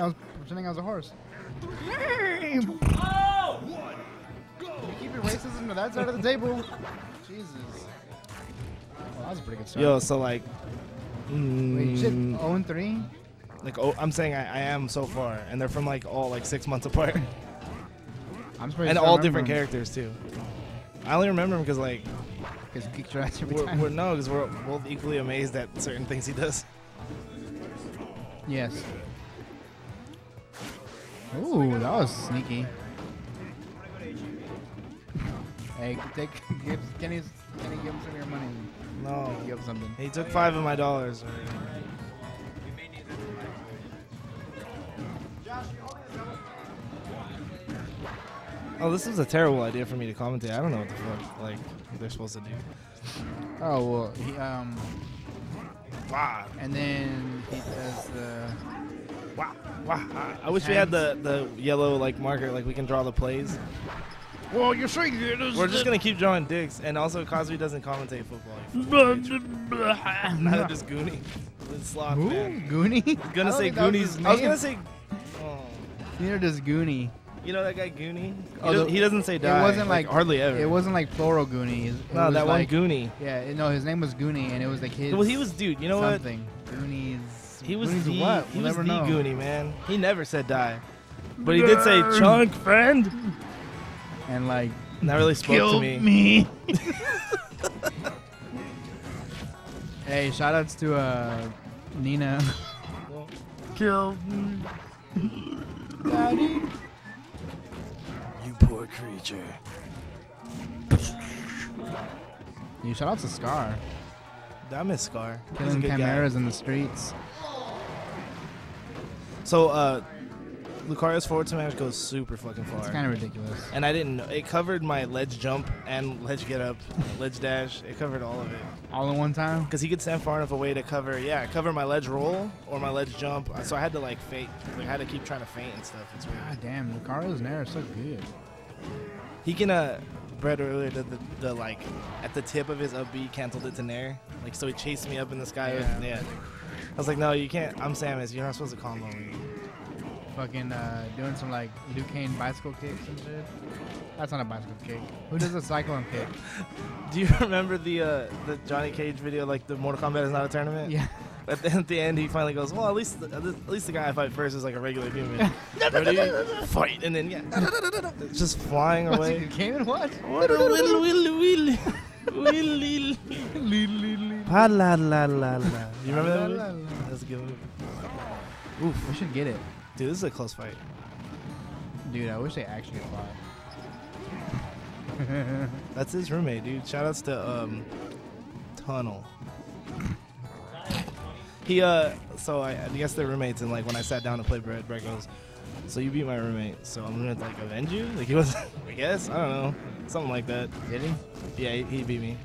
Yeah, I was pretending I was a horse. You keep your racism to that side of the table. Jesus. Well, that was a pretty good start. Yo, so like, Wait, shit. mm, 0 and 3? like oh, I'm saying I, I am so far, and they're from like all like six months apart, I'm surprised and you all different them. characters too. I only remember him because like Because you kicked your ass every we're, time. we're no, because we're both equally amazed at certain things he does. Yes. Ooh, that was sneaky. hey, take give Kenny's Kenny give him some of your money. No, Give him something. he took five of my dollars. Oh, this is a terrible idea for me to commentate. I don't know what the fuck like they're supposed to do. Oh well, he um, Wow, and then he does the. Wow, wow! I- I wish we had the the yellow like marker, like we can draw the plays. Well, you're saying it is. We're just gonna keep drawing dicks, and also Cosby doesn't commentate football. Neither does Goonie. This sloth Who? man. Goonie? I was gonna I say think Goonies. his I was gonna say. Oh. Neither does Goonie. You know that guy Goonie? He, Oh, doesn't, the- he doesn't say die. It wasn't like, hardly ever. It wasn't like plural Goonie. It no, was that like, one Goonie. Yeah, no, his name was Goonie, and it was like his. Well, he was dude. You know what? something. Goonies. He was Goonies the what? he We'll was never the know. Goonie man. He never said die, but he did say chunk friend. And like, And that really spoke kill to me. me. hey, shout outs to uh, Nina. Kill Daddy. you poor creature. You shout out to Scar. I miss Scar. He's a Killing good guy. chimeras in the streets. So, uh, Lucario's forward smash goes super fucking far. It's kind of ridiculous. and I didn't know it covered my ledge jump and ledge get up, ledge dash. It covered all of it All in one time? because he could stand far enough away to cover, yeah, cover my ledge roll or my ledge jump. So I had to like feint, like, I had to keep trying to feint and stuff. It's weird. God damn, Lucario's Nair is so good. He can uh, Brett earlier did the, the like at the tip of his up B canceled it to nair, like so he chased me up in the sky. With, Yeah. I was like, no, you can't. I'm Samus. You're not supposed to combo me. Fucking uh, doing some like Liu Kang bicycle kicks and shit. That's not a bicycle kick. Who does a cyclone kick? Do you remember the uh, the Johnny Cage video, like the Mortal Kombat is not a tournament? Yeah. At the, at the end, he finally goes, "Well, at least the, at least the guy I fight first is like a regular human." Ready? Fight, and then yeah, just flying away. came and what? What a will will will will. Pa la la la la. You remember that? La, movie? la, la. That's a good movie. Oof, we should get it. Dude, this is a close fight. Dude, I wish they actually fought. That's his roommate, dude. Shoutouts to um, Tunnel. He uh, so I, I guess they're roommates, and like when I sat down to play Brett, Brett goes, "So you beat my roommate, so I'm gonna like avenge you." Like he was, I guess I don't know, something like that. Did he? Yeah, he, he beat me.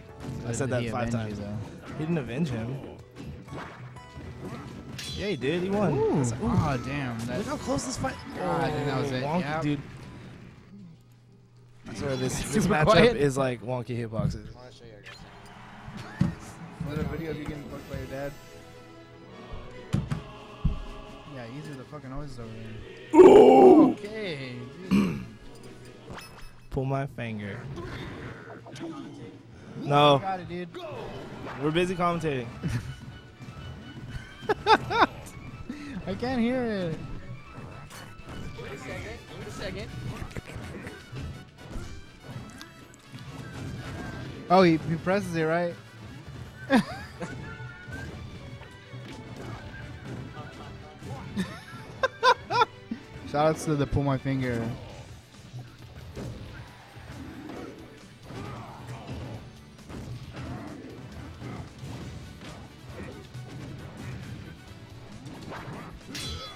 I said that five avenge you, times. though? He didn't avenge him. Yeah, he did. He won. Ooh. It's ooh, Oh, damn. That, Look how close this fight. Ah, I think that was it. Wonky, Yep. dude. I swear this, this Super matchup quiet. is like wonky hitboxes. What a video of you getting fucked by your dad? Yeah, easy with the fucking noises over here. Okay. Pull my finger. No, Got it, dude. We're busy commentating. I can't hear it. Wait a second. Wait a second. Oh, he, he presses it, right? Shout Shoutouts to the pull my finger. Yeah.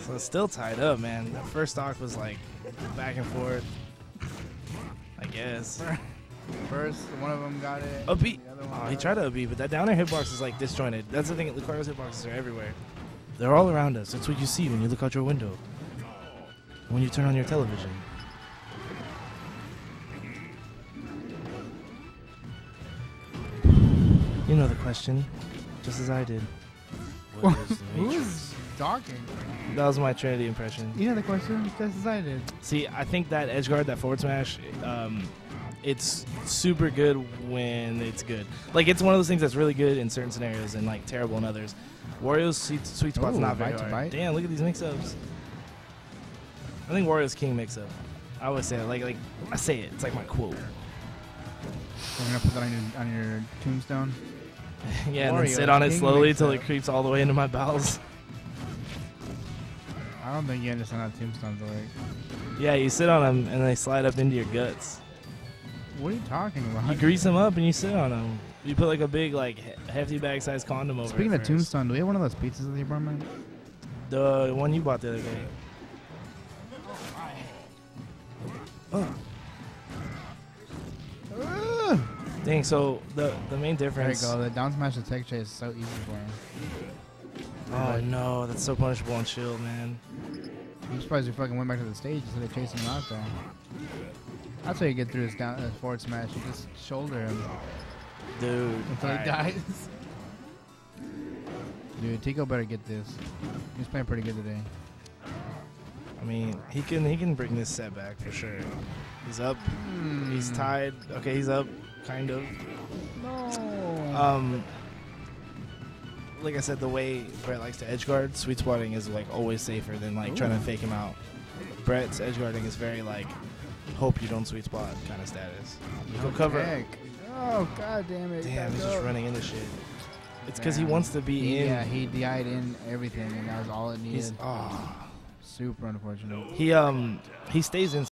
so it's still tied up, man. The first stock was like back and forth. I guess. First, one of them got it. Upbeat. Oh, he tried to upbeat, but that down hitbox is like disjointed. That's the thing. Lucario's hitboxes are everywhere. They're all around us. That's what you see when you look out your window. When you turn on your television. You know the question, just as I did. What is the Matrix? Who's talking? That was my Trinity impression. You know the question, just as I did. See, I think that edge guard, that forward smash, um, it's super good when it's good. Like it's one of those things that's really good in certain scenarios and like terrible in others. Wario's sweet, sweet spot's Ooh, not very bite to hard. bite. Damn, look at these mix-ups. I think Wario's king mix-up. I always say it. Like, like I say it. It's like my quote. I'm gonna put that on your on your tombstone. yeah, and then sit on it king slowly till it creeps all the way into my bowels. I don't think you understand how tombstones work. yeah, you sit on them and they slide up into your guts. What are you talking about? You grease them up and you sit on them. You put like a big, like hefty bag-sized condom over. Speaking of tombstone, do we have one of those pizzas at the apartment? The one you bought the other day. Oh, dang! So the the main difference. There you go. The down smash attack chase is so easy for him. Oh no, that's so punishable on Shield, man. I'm surprised we fucking went back to the stage instead of chasing him out there. That's how you get through this down uh, forward smash. You just shoulder him Dude, until he dies. Dude, Tico better get this. He's playing pretty good today. I mean, he can he can bring this set back for sure. He's up. He's Hmm. tied. Okay, he's up, kind of. No. Um, like I said, the way Brett likes to edge guard, sweet spotting is like always safer than like trying to fake him out. Brett's edge guarding is very like hope you don't sweet spot kind of status. He'll cover. Heck. Oh god damn it. Damn, he's just running into shit. It's because he wants to be He- in. Yeah, he DI'd in everything, and that was all it needed. he's oh, Super unfortunate. he um he stays in